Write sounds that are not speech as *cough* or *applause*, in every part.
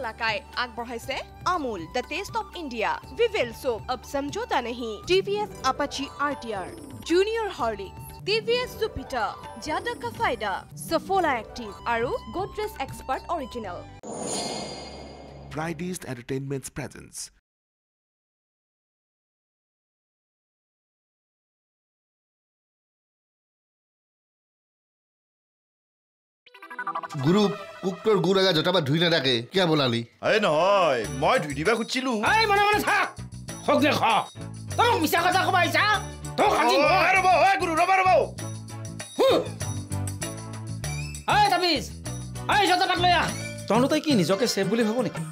মালাকাই আগবঢ়াইছে Amul the taste of India Vivel soap of সমঝোতা নেহি TVS Apache R T R junior Horlicks TVS Jupiter জাদা কা ফাইদা সফলা এক্টিভ আৰু Godrej expert original Fridays Entertainment's presence. গুৰু কুকটোৰ গুৰ আগা জোতাপাত ধুই নাথাকে। কিয় বনালি এই নহয় মই ধুই দিবা খুজিছিলো। এই মনে মনে থাক। হক দে খ তই মোক মিছা কথা ক'ব আহিছা? তই খালি মই ৰ'ব ঐ গুৰু ৰ'বা ৰ'ব। এই তামিজ এই জোতা পাত লৈ আহ। তহঁতে কি নিজকে ছেফ বুলি ভাব নেকি?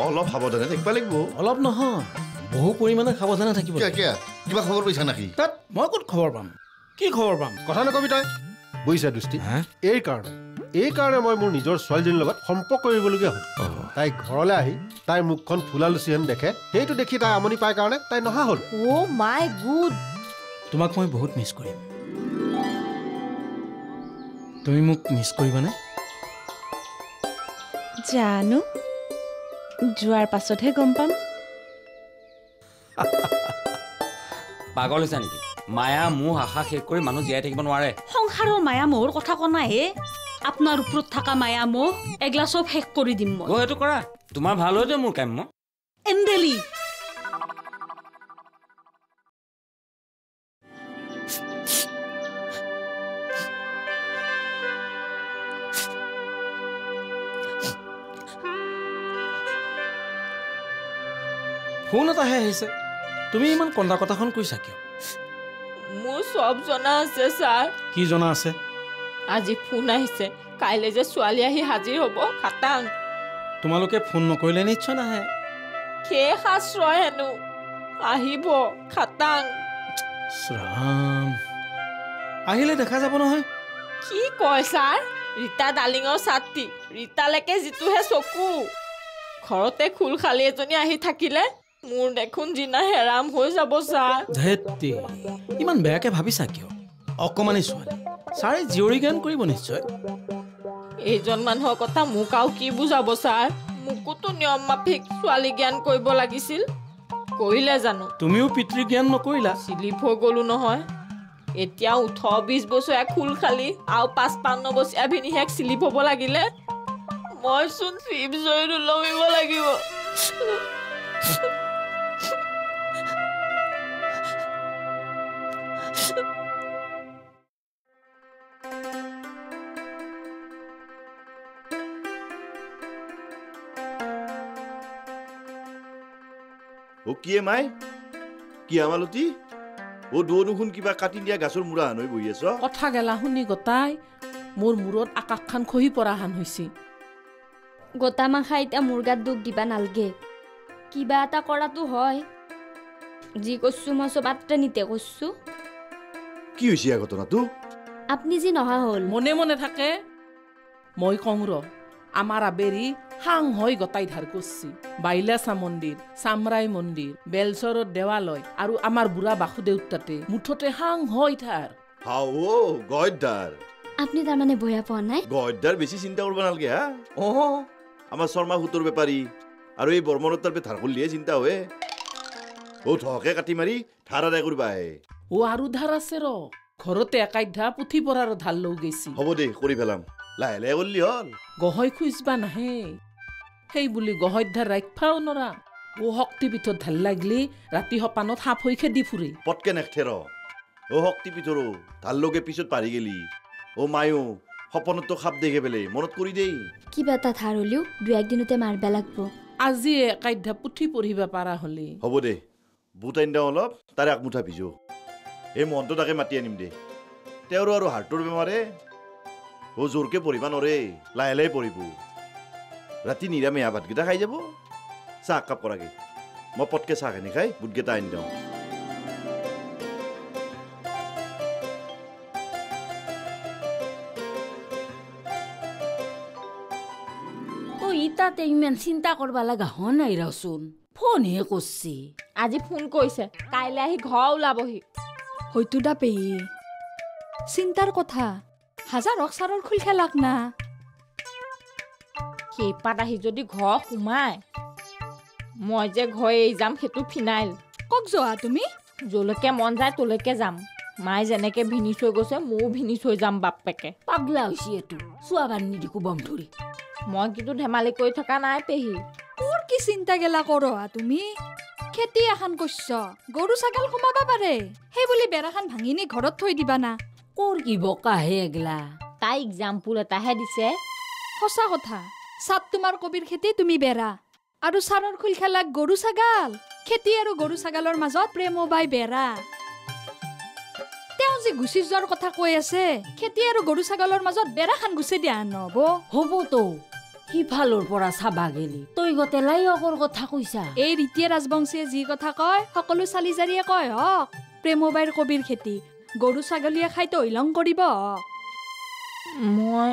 অলপ সাৱধানে থাকিব লাগিব। অলপ নহয় বহু পৰিমাণে সাৱধানে থাকিব কিয় কিয়? কিবা খবৰ পাইছা নেকি? তাত মই ক'ত খবৰ পাম? কি খবৰ পাম? কথা নকবি তই। বুজিছা দৃষ্টি। হা? এই কাৰণে এই কাৰণে মই মোৰ নিজৰ ছোৱালীজনীৰ লগত সম্পৰ্ক কৰিবলগীয়া হ'ল। তাই ঘৰলৈ আহি তাইৰ মুখখন ফুলা লুচি হেন দেখে। সেইটো দেখি তাই আমনি পাই কাৰণে তাই নহা হ'ল। Oh' my god. তোমাক মই বহুত মিছ কৰিম। তুমি মোক মিছ কৰিবানে? জানো। যোৱাৰ পাছতহে গম পাম। পাগল হৈছা নেকি? মায়া মোহ আশা শেষ কৰি মানুহ জীয়াই থাকিব নোৱাৰে। সংসাৰৰ মায়া মোহৰ কথা কোৱা হে। আপোনাৰ ওপৰত থকা মায়া মোহ এগলা চব শেষ কৰি দিম মই। অ' সেইটো কৰা। তোমাৰ ভাল হয়তো মোৰ কাম্য এণ্ডেলি। ফোন এটাহে আহিছে। তুমি ইমান কন্দা কটাখন কৰিছা কিয়? মোৰ চব জনা আছে ছাৰ। কি জনা আছে? আজি ফোন আহিছে। কাইলৈ যে ছোৱালী আহি হাজিৰ হ'ব খাটাং। তোমালোকে ফোন নকৰিলে নিশ্চয় নাহে। শেষ আশ্ৰয় হেনো? আহিব খাটাং। ৰাম আহিলে দেখা যাব নহয়। কি কয় ছাৰ? ৰীতা ডালিঙৰ ছাত্ৰী। ৰীতালৈকে যিটোহে চকু। ঘৰতে খোল খালী এজনী আহি থাকিলে মোৰ দেখোন জিনা হেৰাম হৈ যাব ছাৰ। ইমান বেয়াকে ভাবিছা কিয়? অকণমানি ছোৱালী। ছাৰে জীয়ৰী জ্ঞান কৰিব নিশ্চয়? এইজন মানুহৰ কথা মোক আৰু কি বুজাব ছাৰ? মোকোতো নিয়ম মাফিক ছোৱালী জ্ঞান কৰিব লাগিছিল। কৰিলে জানো? তুমিও পিতৃ জ্ঞান নকৰিলা? চিলিপ হৈ গলো নহয়। এতিয়া ওঠৰ বিছ বছৰীয়া খোল খালি আৰু পাঁচ পান্ন বছৰীয়া ভিনিহেক চিলিপ হ'ব লাগিলে? মইচোন ফিপ জৰি ওলমিব লাগিব। কিয়ে মাই? কি আমালতি অ' দুৱনুখোন কিবা কাটি দিয়া গাছৰ মূৰা হান হৈ বহি আছ। কথা গেলা শুনি গোটাই মোৰ মূৰত আকাশখন খহি পৰা হান হৈছে। গোটা মাখা এতিয়া মোৰ গাত দুখ দিবা নালগে। কিবা এটা কৰাটো হয়। যি কৈছো মই চব আত্ৰে নিতে কৈছো কি হৈছে ঘটনাটো? আপুনি যি নহা হ'ল। মনে মনে থাকে। মই কওঁ ৰ আমাৰ আবেৰি হাং হৈ গোটাই ধাৰ কৰছি বাইলাচা মন্দিৰ চামৰাই মন্দিৰ বেলচৰৰ দেৱালয় আৰু আমাৰ বুঢ়া বাসুদেউ তাতে মুঠতে হাং হৈ থাৰ হাও গদ্দাৰ আপুনি তাৰমানে বয়া পোৱা নাই গদ্দাৰ বেছি চিন্তা কৰিব নালাগে হা অ' আমাৰ শৰ্মা সুতৰ বেপাৰী আৰু এই বৰ্মনৰ তাৰ ধাৰ কৰিলেহে চিন্তা হয় অ' ধকে কাটি মাৰি ধাৰ আদায় কৰিব আহে অ আৰু ধাৰ আছে ৰ ঘৰতে একাধ্য়া পুথি পঢ়াৰ ধাৰ লৈ গৈছি হ'ব দে কৰি পেলাম লাহে লাহে কৰিলি হ'ল। গহৈ খুজবা নাহে। সেই বুলি গহৈত ধাৰ ৰাখবাও নৰা। ও শক্তিপীঠত ঢাল লাগলি ৰাতি সপানত সাপ হৈ খেদি ফুৰে। পটকে নেখঠে ৰ অ' শক্তিপীঠৰো লগে পিছত পাৰি গেলি। অ' মায়ো সপনতো খাপ দেখে পেলে মনত কৰি দেই। কিবা এটা ধাৰ হ'লেও দুই একদিনতে মাৰবা লাগব। আজি একাধ্য়া পুথি পঢ়িব পাৰা হলি। হ'ব দে বুট আনি দিওঁ অলপ তাৰে আগমুঠা ভিজো এই মনটো তাকে মাতি আনিম দে। তেওঁৰো আৰু হাৰ্টৰ বেমাৰে অ' জোৰকে পঢ়িব নৰে লাহে লাহে পঢ়িব ৰাতি নিৰামিষা ভাতকেইটা খাই যাব চাহ একাপ কৰাকে মই পটকে চাহখিনি খাই বুটকেইটা আনি দিওঁ। অ ইতাতে ইমান চিন্তা কৰবা লগা হোৱা নাই ৰচোন ফোনহে কৰছি। আজি ফোন কৰিছে কাইলৈ আহি ঘৰ ওলাবহি। হয়তো দা পেহী চিন্তাৰ কথা। হাজাৰ অক্সাৰৰ খোল খেলাক না। সেইপাত আহি যদি ঘৰ সোমাই মই যে ঘৰ এৰি যাম সেইটো ফিনাইল। কক যোৱা তুমি? যলৈকে মন যায় তলৈকে যাম। মায়ে যেনেকে ভিনি থৈ গৈছে ময়ো ভিনি থৈ যাম বাপেকে। পাগলা হৈছে এইটো। চোৱা বান্ধি দিকো বম ধৰি। মই কিন্তু ধেমালি কৰি থকা নাই পেহী। তোৰ কি চিন্তা গেলা কৰোৱা তুমি? খেতি এখন কৰিছ গৰু ছাগল সোমাবা পাৰে। সেই বুলি বেৰাখন ভাঙি নি ঘৰত থৈ দিবা না। কৰ কি বকাহে এগলা? তাই এক্সাম্পল এটাহে দিছে। সঁচা কথা চাপ তোমাৰ কবিৰ খেতি তুমি বেৰা। আৰু চাৰৰ খুল খেলাক গৰু ছাগাল খেতি আৰু গৰু ছাগালৰ মাজত প্ৰেম বাই বেৰা। তেওঁ যি গুচি যোৱাৰ কথা কৈ আছে খেতি আৰু গৰু ছাগলৰ মাজত বেৰাখন গুচি দিয়া নহব। হ'বতো সিফালৰ পৰা চাবা গেলি। তই গতে লাইকৰ কথা কৈছা। এই ৰীতিয়ে ৰাজবংশীয়ে যি কথা কয় সকলো চালি জাৰিয়ে কয় হওক প্ৰেমবাইৰ কবিৰ খেতি। গৰু ছাগলীয়ে খাই তহিলং কৰিব। মই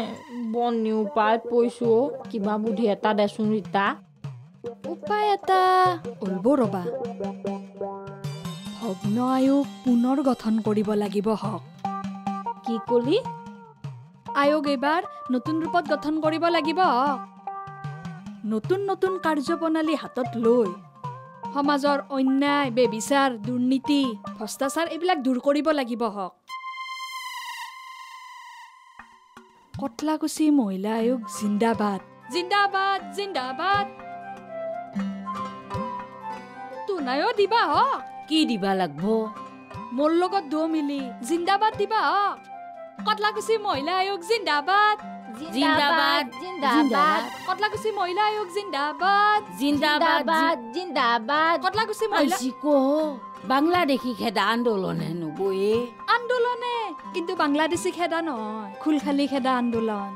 বৰ নিউপাত পৰিছো অ'। কিবা বুদ্ধি এটা দেচোন ৰীতা। উপায় এটা ওলব ৰবা। ভগ্ন আয়োগ পুনৰ গঠন কৰিব লাগিব হওক। কি কলি? আয়োগ এইবাৰ নতুন ৰূপত গঠন কৰিব লাগিব। নতুন নতুন কাৰ্যপ্ৰণালী হাতত লৈ। সমাজৰ অন্যায় বেবিচাৰ দুৰ্নীতি ভ্ৰষ্টাচাৰ এইবিলাক দূৰ কৰিব লাগিব হওক। কটলাকুছি মহিলা আয়োগ জিন্দাবাদ। জিন্দাবাদ জিন্দাবাদ। তোনায়ো দিবা হওক কি দিবা লাগব? মোৰ লগত দু মিলি জিন্দাবাদ দিবা হওক কটলাকুছি মহিলা আয়োগ জিন্দাবাদ। জিন্দাবাদ জিন্দাবাদ কটলাকুছি মহিলা আয়োগ জিন্দাবাদ জিন্দাবাদ জিন্দাবাদ কটলাকুছি মহিলা বাংলাদেশী খেদা আন্দোলন হেনো বয়ে আন্দোলনে কিন্তু বাংলাদেশী খেদা নহয় খুলখালি খেদা আন্দোলন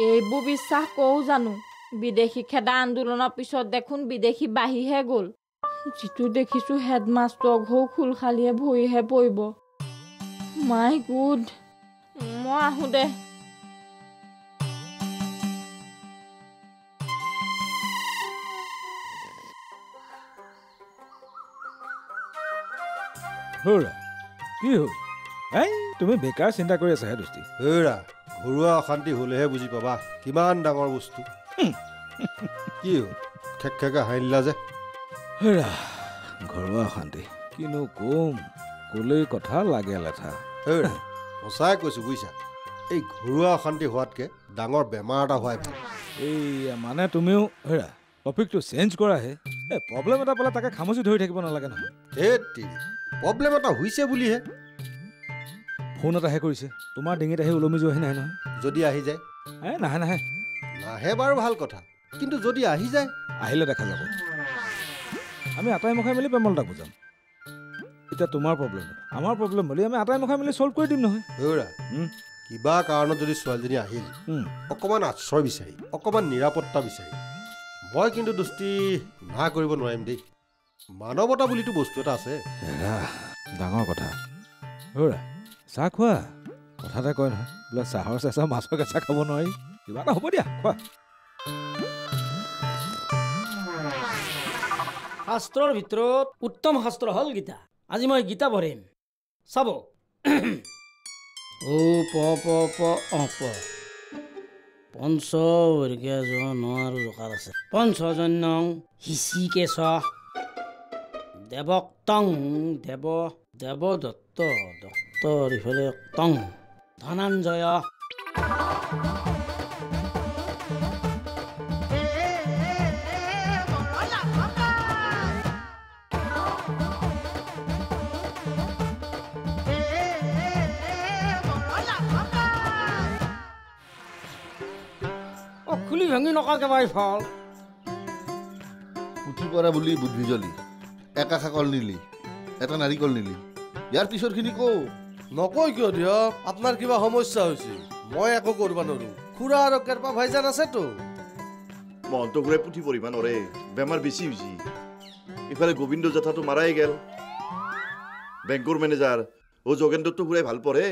এইবোৰ বিশ্বাস কৰোঁ জানো বিদেশী খেদা আন্দোলনৰ পিছত দেখোন বিদেশী বাঢ়িহে গ'ল যিটো দেখিছোঁ হেডমাষ্টৰ ঘৰ খোলখালিয়ে ভৰিহে পৰিব মাই গুড মই আহোঁ দে হৌৰা কি হ'ল এই তুমি বেকাৰ চিন্তা কৰি আছা হে দোষ্টি। হেৰা ঘৰুৱা অশান্তি হ'লেহে বুজি পাবা কিমান ডাঙৰ বস্তু। কি হ'ল? খেক খেকে হাঁহিলা যে। হেৰা ঘৰুৱা অশান্তি কিনো কম ক'লেই কথা লাগে লেঠা। হেৰা সঁচাই কৈছোঁ বুজিছা এই ঘৰুৱা অশান্তি হোৱাতকৈ ডাঙৰ বেমাৰ এটা হোৱাই ভাল। এই মানে তুমিও হেৰা টপিকটো চেঞ্জ কৰাহে। এই প্ৰব্লেম এটা পালে তাকে খামুচি ধৰি থাকিব নালাগে নহয়। প্ৰব্লেম এটা হৈছে বুলিহে। ফোন এটাহে কৰিছে। তোমাৰ ডিঙিত আহি ওলমি যোৱাহি নাই নহয়। যদি আহি যায়। এই নাহে নাহে। নাহে বাৰু ভাল কথা। কিন্তু যদি আহি যায়। আহিলে দেখা যাব। আমি আটাই মুখাই মেলি প্ৰেমলতাক বুজাম। এতিয়া তোমাৰ প্ৰব্লেম আমাৰ প্ৰব্লেম বুলি আমি আটাই মুখাই মেলি ছল্ভ কৰি দিম নহয়। হেৰা কিবা কাৰণত যদি ছোৱালীজনী আহিল অকণমান আশ্ৰয় বিচাৰি অকণমান নিৰাপত্তা বিচাৰি মই কিন্তু দোষ্টি না কৰিব নোৱাৰিম দেই। মানৱতা বুলিতো বস্তু এটা আছে। ডাঙৰ কথা। চাহ খোৱা? কথা এটা কয় নহয় বোলে চাহৰ চেঁচা মাছৰ কেঁচা খাব নোৱাৰি। কিবা এটা হ'ব দিয়া খোৱা। শাস্ত্ৰৰ ভিতৰত উত্তম শাস্ত্ৰ হ'ল গীতা। আজি মই গীতা পঢ়িম। চাব। ও প প প অ প। পঞ্চ বৰ্গীয়া জ ন আৰু জকাৰ আছে। পঞ্চজন্য হিচিকেশ দেৱক্তং দেৱ দেৱ দত্ত দত্ত ইফালে টং ধনঞ্জয়। অ খুলি ভাঙি নকাকে পাই ফল। পুথি পৰা বুলি বুদ্ধি জ্বলি এটা শাকল নিলি এটা নাৰিকল নিলি। ইয়াৰ পিছৰখিনি কওঁ নকয় কিয় দিয়ক? আপোনাৰ কিবা সমস্যা হৈছে। মই একো কৰিব নোৱাৰো। খুৰা আৰু কেৰপা ভাইজান আছেতো মহন্ত ঘূৰাই পুথি পঢ়িব নৰে। বেমাৰ বেছি হৈছে। ইফালে গোবিন্দ জেঠাটো মাৰাই গেল। বেংকৰ মেনেজাৰ অ যোগেন্দ্ৰটো ঘূৰাই ভাল পঢ়ে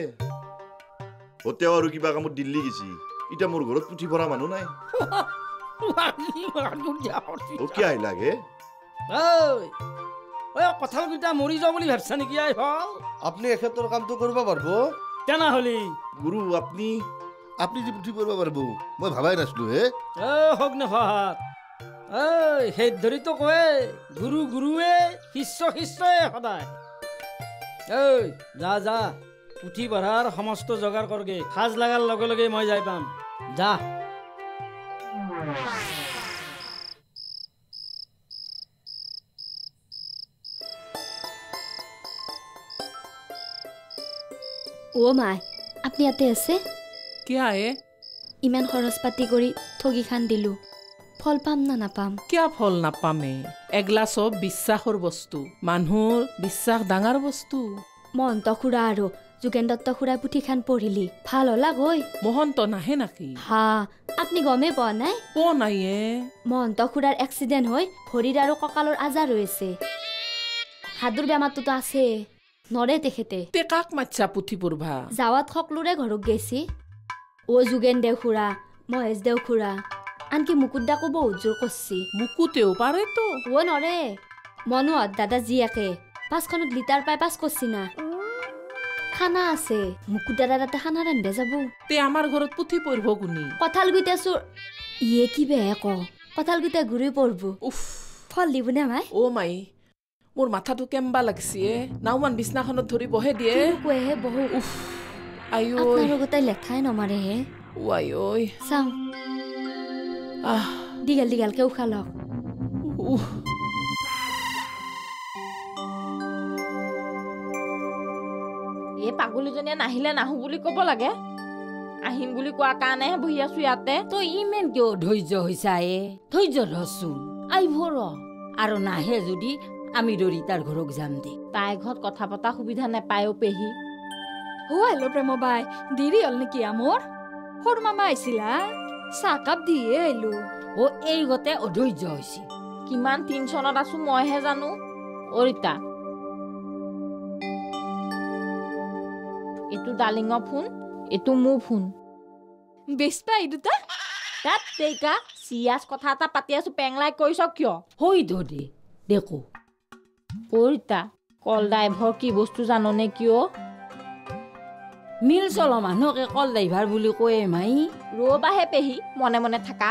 অ তেওঁ আৰু কিবা কামত দিল্লী গেছি। এতিয়া মোৰ ঘৰত পুথি পঢ়া মানুহ নাই। *laughs* অ কি আহিলা হে কঁঠালকেইটা মৰি যাওঁ বুলি ভাবছা নেকি আই আপুনি এখেতৰ কামটো কৰিব পাৰিব। তেনেহ'লে। গুৰু আপুনি আপুনি যে পুথি পঢ়িব পাৰিব মই ভাবাই নাছিলো হে। এ হওক নেফাহাত এই সেই ধৰিতো কয়ে গুৰু গুৰুৱে শিষ্য শিষ্যয়ে সদায়। ঐ যা যা পুথি পঢ়াৰ সমস্ত যোগাৰ কৰগে সাজ লগাৰ লগে লগে মই যাই পাম। যা। অ' মাই আপুনি ইয়াতে আছে? কিয়া এ? ইমান খৰচ পাতি কৰি ঠগি খান দিলোঁ। ফল পাম না নাপাম? কিয়া ফল নাপামে? এগলা চব বিশ্বাসৰ বস্তু মানুহৰ বিশ্বাস ডাঙৰ বস্তু। মহন্ত খুৰা আৰু যোগেন দত্ত খুৰাই পুথিখান পঢ়িলি। ভাল হলা গৈ? মহন্ত নাহে নাকি? হা আপুনি গমেই পোৱা নাই? পোৱা নাই মহন্ত খুৰাৰ এক্সিডেণ্ট হৈ ভৰিৰ আৰু কঁকালৰ আজাৰ হৈ আছে হাদুৰ বেমাৰটোতো আছে। নৰে তেখেতে। তে কাক মাতছা পুথি পঢ়বা যাৱাত সকলোৰে ঘৰক গেছি অ' যোগেন দেও খুৰা মহেশ দেও খুৰা। আনকি মুকুট দাকো বহুত জোৰ কৰছি। মুকুতেও পাৰেতো। অ' নৰে। মনোহৰ দাদা জীয়াকে পাঁচখনত লিটাৰ পাই পাছ কৰছি না। খানা আছে। মুকুট দাদা তাতে খানা ৰান্ধে যাব। তে আমাৰ ঘৰত পুথি পঢ়িব কোনি? কঁঠাল গুইটা চোৰ। ইয়ে কি বেয়া ক। কঁঠাল গুইটা ঘূৰি পঢ়ব উফ। ফল দিবনে মাই অ' মাই। মোৰ মাথাটো কেম্বা লাগছি। এ নাওমান বিছনাখনত ধৰি বহে দিয়ে বহু? উফ গোটাই লেঠাই নমাৰে হে ও আইঐ চাওঁ। আহ। দীঘল দীঘলকে উশাহ লওক। উহ। এই পাগলীজনীয়ে নাহিলে নাহো বুলি ক'ব লাগে। আহিম বুলি কোৱাৰ কাৰণেহে বহি আছো ইয়াতে। তই ইমান কিয় ধৈৰ্য হৈছা এ? ধৈৰ্য ৰচোন আহিব ৰ আৰু নাহে যদি আমি দৰিতাৰ ঘৰক যাম দে। তাইৰ ঘৰত কথা পতা সুবিধা নাপায়ো পেহী। অ' হেল্ল' প্ৰেম বাই দেৰি হ'ল নেকি মোৰ সৰু মামা আহিছিলা চাহকাপ দিয়ে আহিলো অ এই গতে অধৈৰ্য হৈছে কিমান টেনচনত আছো মইহে জানো। অৰিতা। এইটো ডালিঙৰ ফোন এইটো মোৰ ফোন। বেচপা এই দুটা? তাত তেইকা চিৰিয়াছ কথা এটা পাতি আছো পেংলাই কৰিছ কিয়? হৈ দে দেখো। অৰিতা কল ড্ৰাইভৰ কি বস্তু জাননে কিয়? মিল চল মানুহকে কল ড্ৰাইভাৰ বুলি কয়ে মাই। ৰবাহে পেহী মনে মনে থাকা।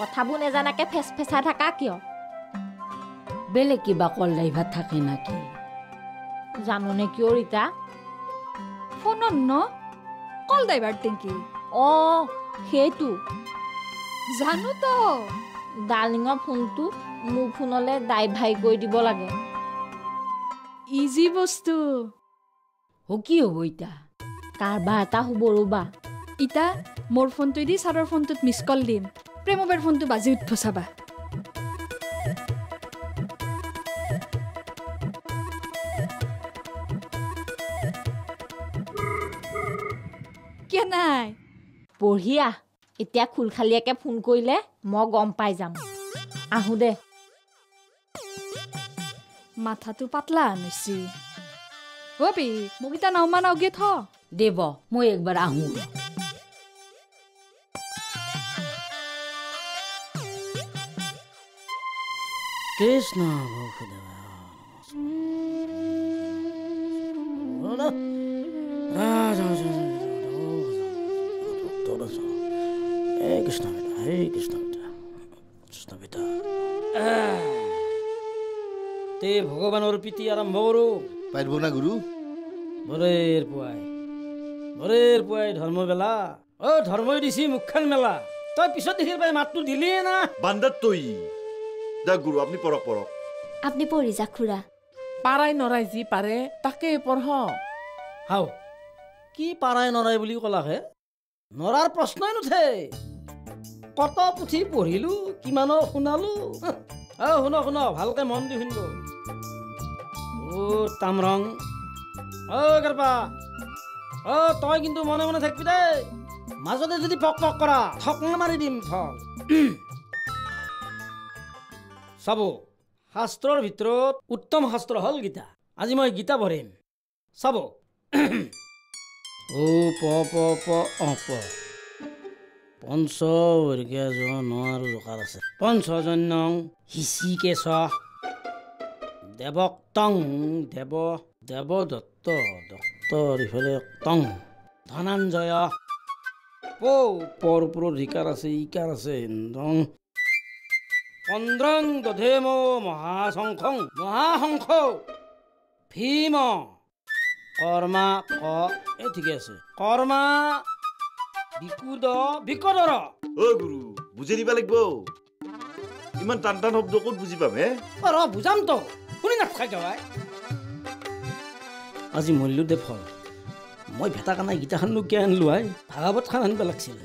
কথাবোৰ নেজানাকে ফেচ ফেচাই থাকা কিয়? বেলেগ কিবা কল ড্ৰাইভাৰ থাকে নাকি? জাননে কিয় ৰীতা? ফোনত ন? কল ড্ৰাইভাৰ টেংকি। অঁ সেইটো। জানো তো। ডাৰ্লিঙৰ ফোনটো মোৰ ফোনলৈ ড্ৰাইভাই কৰি দিব লাগে। ইজি বস্তু। হ কি হ'ব এতিয়া কাৰবাৰ এটা হ'ব ৰ'বা। ইতা মোৰ ফোনটোৱেদি ছাৰৰ ফোনটোত মিছ কল দিম। প্ৰেমবাৰ ফোনটো বাজি উঠিব চাবা কিয় নাই? আহ এতিয়া খুলখালীয়াকে ফোন কৰিলে মই গম পাই যাম। আহোঁ দে। माथा तु पातला हानेसी हो त नौगे थ देव म एकबार आहुँ कृष्ण कृष्ण बेटा है कृष्ण बेटा कृष्ण बेटा তে ভগৱানৰ প্ৰীতি আৰম্ভ কৰো পাৰিব না গুৰু বৰেৰ পুৱাই বৰেৰ পুৱাই ধৰ্মবেলা অ ধৰ্মই দিছি মুখখান মেলা তই পিছত দেখি পাই মাতটো দিলিয়ে না বান্দাত তই। দা গুৰু আপুনি পঢ়ক পঢ়ক। আপুনি পঢ়ি যাক খুৰা। পাৰাই নৰাই যি পাৰে তাকে পঢ় হাও। কি পাৰাই নৰাই বুলি ক'লাহে নৰাৰ প্ৰশ্নই নুঠে। কত পুথি পঢ়িলো কিমানৰ শুনালো? অ শুন শুন ভালকে মন দি শুনিব। অ তামৰং অ গাৰপা অ তই কিন্তু মনে মনে থাকিবি দেই। মাজতে যদি পক পক কৰা ঠক মাৰি দিম ঠক *clears throat* চাব শাস্ত্ৰৰ ভিতৰত উত্তম শাস্ত্ৰ হ'ল গীতা। আজি মই গীতা পঢ়িম। চাব। *clears throat* ও প প প অ প। পঞ্চ বৰ্গীয়া জ ন আৰু জকাৰ আছে। পঞ্চজন্য হিচিকেশ দেৱক টং দেৱ দেৱ দত্ত দত্ত ইফালে টং ধনঞ্জয় পৌ পৰ ওপৰত ৰিকাৰ আছে ইকাৰ আছে ইন্দ্ৰং পন্দ্ৰং দধেম মহাশংখং মহাশংখ ভীম কৰ্মা ক এই ঠিকে আছে কৰ্মা বিকুদ বিকদৰ অ গুৰু বুজি দিব লাগিব ইমান টান টান শব্দ ক'ত বুজি পাম হে ৰ শুনি নাথাকে ভাই আজি মৰিলো দে ফল মই ভেটা কানা গীতাখাননো কিয় আনিলো আই। ভাগৱত খান আনিব লাগিছিল।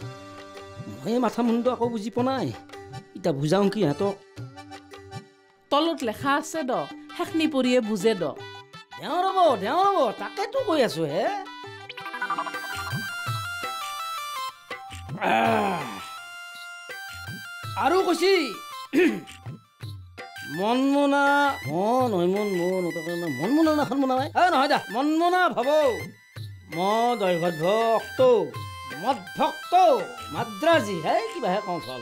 মই মাথা মুণ্ড আকৌ বুজি পোৱা নাই। এতিয়া বুজাওঁ কি সিহঁতক তলত লেখা আছে দ শেষনি পৰিয়ে বুজে দ। দেওঁ ৰ'ব দেওঁ ৰ'ব তাকেতো কৈ আছো হে। আৰু কৈছি মনমনা মন হয় মন মন মনমনা নাখন মনা নাই এ নহয় দা। মনমনা ভাব। ম দৈভত ভক্ত মদ ভক্ত মাদ্ৰাজী হে কিবাহে কওঁ ফল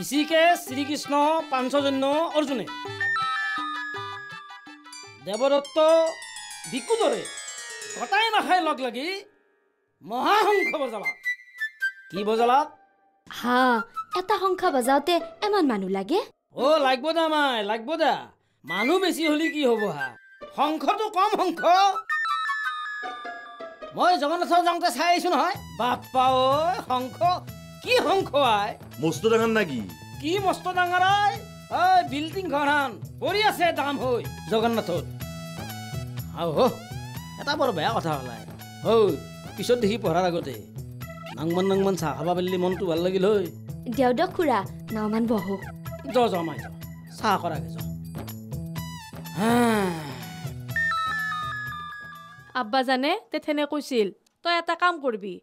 ঋষিকে শ্ৰীকৃষ্ণ পাঞ্চজন্য অৰ্জুনে দেৱদত্ত বিকুদৰে কটাই নাখাই লগ লাগি মহাশংখ বজালাক কি বজালাক হা এটা সংখ্যা বজাওঁতে ইমান মানুহ লাগে অ লাগব দা মাই লাগব দা মানুহ বেছি হলি কি হ'ব হা শংখটো কম শংখ মই জগন্নাথৰ যাওঁতে চাই আহিছো নহয় বাপ্পা ঐ শংখ কি শংখ আই মস্ত ডাঙৰ না কি মস্ত ডাঙৰ আই বিল্ডিং ঘৰখন। পৰি আছে দাম হৈ। জগন্নাথত। আও হ এটা বৰ বেয়া কথা ওলাই ঐ পিছত দেখি পঢ়াৰ আগতে। নাংমান নাংমান চাহ খাবা পাৰিলে মনটো ভাল লাগিল ঐ দেও দক খুৰা নাওমান বহো। য য মাই য চাহ কৰাগে য আব্বা জানে তেথেনে কৈছিল তই এটা কাম কৰবি।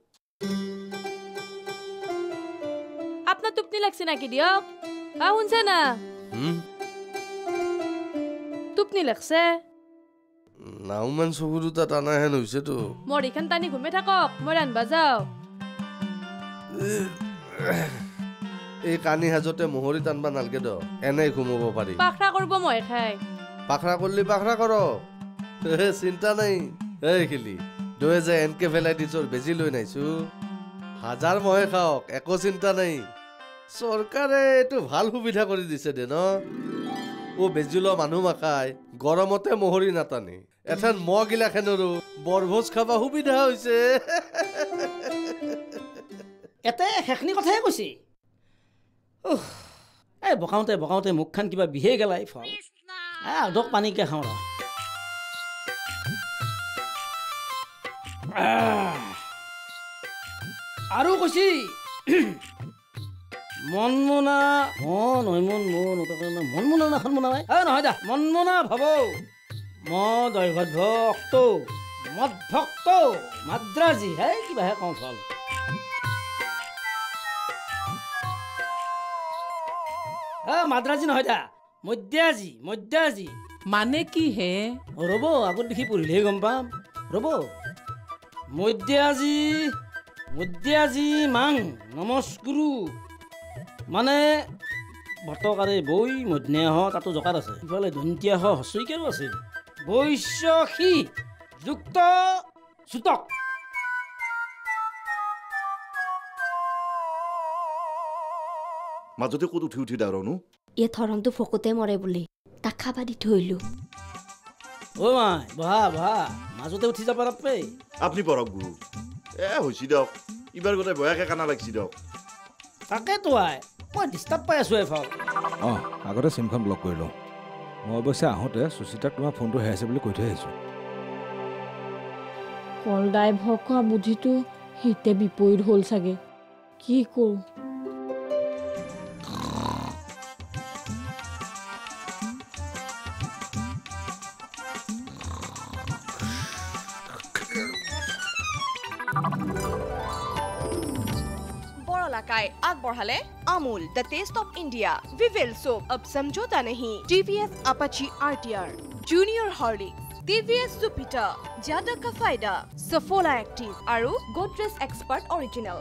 আপনার তুপনি লাগছে নাকি দিয়ক আ শুনছে না তুপনি লাগছে নাওমান চকু দুটা টানাহেন হৈছেতো মৰিখান টানি ঘুমে থাকক মই ৰান্ধবা যাওঁ এই কানি সাজতে মহৰি টানবা নালগে দ এনেই ঘুমাব পাৰি পাখৰা কৰিব মই খাই পাখৰা কৰলি পাখৰা কৰ এ, চিন্তা নাই এই খেলি দয়ে যে এনকে পেলাই দিছৰ বেজি লৈ নাইছো হাজাৰ মহে খাওক একো চিন্তা নাই চৰকাৰে এইটো ভাল সুবিধা কৰি দিছে দে ন? অ বেজি লোৱা মানুহ মাখাই গৰমতে মহৰি নাটানে। এথেন মহ গিলাখেনৰো বৰভোজ খাবা সুবিধা হৈছে। এতে শেষনি কথাই কৈছে। এই বকাওঁতে বকাওঁতে মুখখন কিবা বিহে গেলাই ফল। এ আদক পানীকে খাওঁ ৰ। আৰু কৈছি মনমনা মন হয় মন মন মনমনা নাখন মনা নাই এ নহয় দা। মনমনা ভাব। ম দৈভত ভক্ত মদ ভক্ত মাদ্ৰাজী হে কিবাহে কওঁ ফল এ মাদ্ৰাজী নহয় দা। মধ্যাজী মধ্যাজী মানে কি হে? ৰ'ব আগত দেখি পঢ়িলেহে গম পাম। ৰ'ব। মধ্যাজী মধ্যাজী মাং নমস্কুৰু। মানে ভটকাৰে বৈ মধ্যাহ তাতো জকাত আছে। ইফালে দন্তীয়াহ হচইকাৰো আছে। বৈশ্যসী যুক্ত চুতক। মাজতে ক'ত উঠি উঠি দাৰনো এই থৰণটো ফকতে মৰে বুলি। তাক খাবা দি থৈলো অ' মাই বহা বহা মাজতে উঠি যাব নাপে। আপুনি পঢ়ক গুৰু। এ হৈছি দিয়ক। ইবাৰ গোটেই বয়াকে কানা লাগছি দিয়ক। তাকেতো আই। মই ডিষ্টাৰ্ব পাই আছোঁ এফাল অঁ আগতে চিমখন ব্লক কৰি লওঁ মই অৱশ্যে আহোঁতে সুচিতাক তোমাৰ ফোনটো হেৰাইছে বুলি কৈ থৈ আহিছোঁ। কল ড্ৰাইভৰ কৰা বুদ্ধিটো সিতে বিপৰীত হ'ল চাগে। কি কৰোঁ পঢ়ালে Amul the taste of India Vivel soap of সমঝোতা নেহি T V S Apache R T R junior Horlicks T S Jupiter জাদা কাফাইডা চফলা এক্টিভ আৰু গোদৰেজ এক্সপাৰ্ট অৰিজিনেল